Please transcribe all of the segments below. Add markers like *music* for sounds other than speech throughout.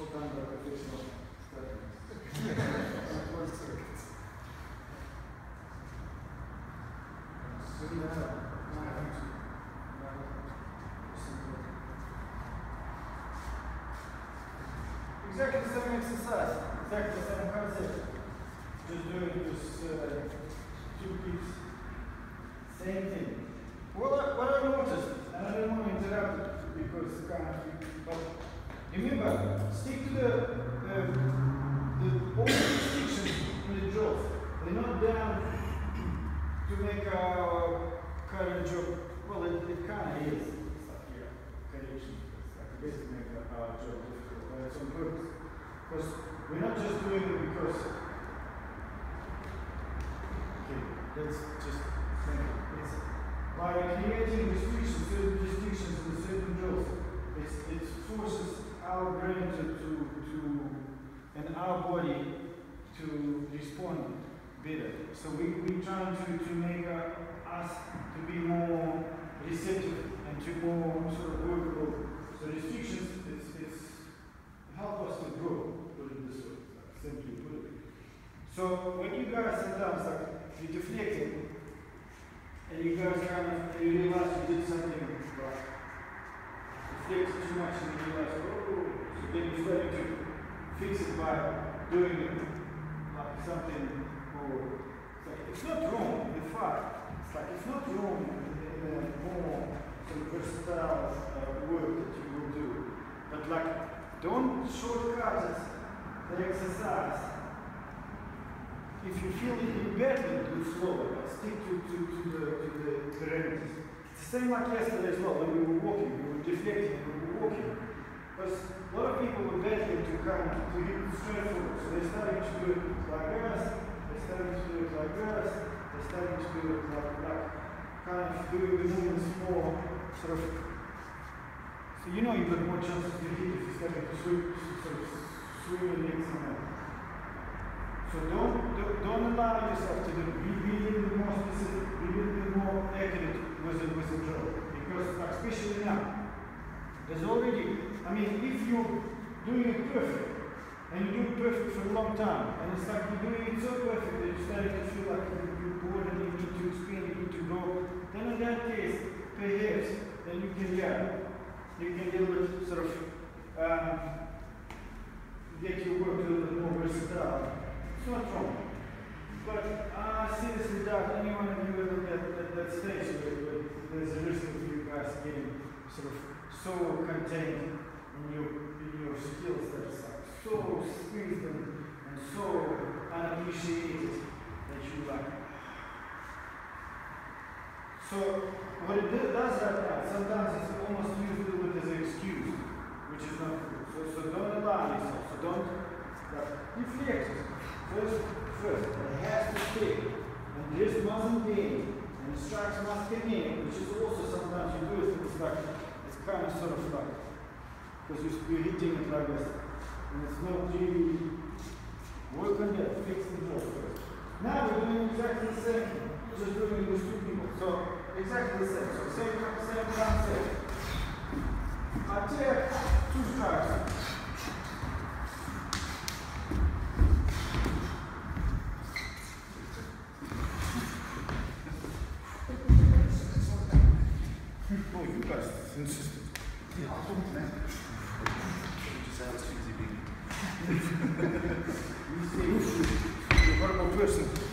You. Exactly the same exercise, exactly the same concept. Just doing this uh, two beats, same thing. Well, I, what I noticed, and I don't want to interrupt because it's kind of, but remember, stick to the, the, the all the restrictions in the jobs. They're not down to make our current job, well, it, it kind of is. Correction. It's like it is to make our job difficult, but it's on purpose. Because we're not just doing it because, okay, let's just think. It's by creating restrictions, certain restrictions in certain jobs, it's, it forces our brain to, to, to, and our body to respond better. So we, we trying to, to make uh, us to be more receptive and to more sort of workable. So restrictions, it's, it's help us to grow, put it this way, like simply put it. So when you guys sometimes like you and you guys kind of and you realize you did something right, deflected too much, and you realize, oh, so then you start to fix it by doing it like something, like it's not wrong, in fact, it's like it's not wrong in a more sort of versatile uh, work that you will do, but like don't shortcut the exercise. If you feel it in better, do slower, but stick to, to, to the to the parameters. It's the same like yesterday as well, when we were walking, we were deflecting, we were walking. Because a lot of people were begging to come to hit straight. So they're starting to do it like this, starting do it like this, they're starting do like, like kind of doing the movements more sort of so you know you've got more chances to hit if you start to swim, sort of swim your legs there. So don't, don't, don't allow yourself to do. Be, be a little bit more specific, be a little bit more accurate with the, with the drill. Because especially now, there's already, I mean, if you're doing it perfect, and you do perfect for a long time, and it's like you're doing it so perfect that you're starting to feel like you're bored and you need to spin, you need to go, then in that case, perhaps, then you can, yeah, you can deal with sort of um, get your work a little bit more versatile. It's not wrong. But I uh, seriously doubt any one of you at, at that stage where, where there's a risk of you guys getting sort of so contained in your in your skills that it's like squeezed and, so unappreciated that you like so what it do- does right now, sometimes it's almost used bit as an excuse, which is not good. So, so don't allow yourself. So don't it. First, first, it has to stay, and this mustn't be, and the strikes must come in, which is also sometimes you do it. It's it's kind of sort of like because you're hitting it like this, and it's not really work on that. Fix the ball first. Now we're doing exactly the same. Just doing it with two people. So exactly the same. So same, same concept. Attack, two strikes. Oh, you guys insisted. You yapıyorsun.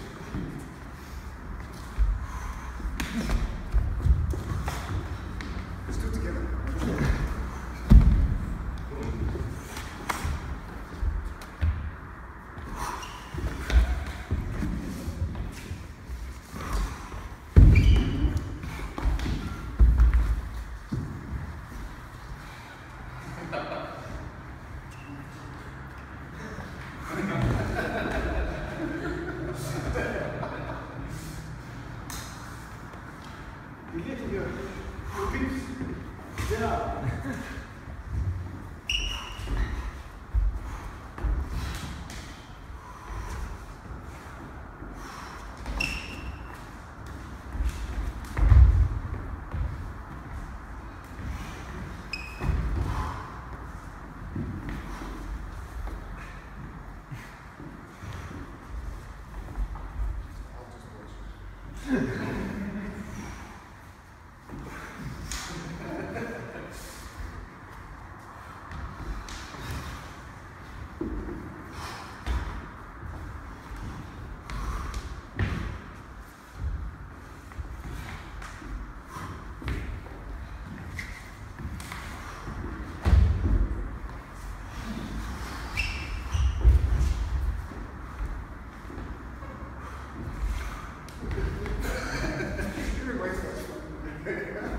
Yeah. *laughs*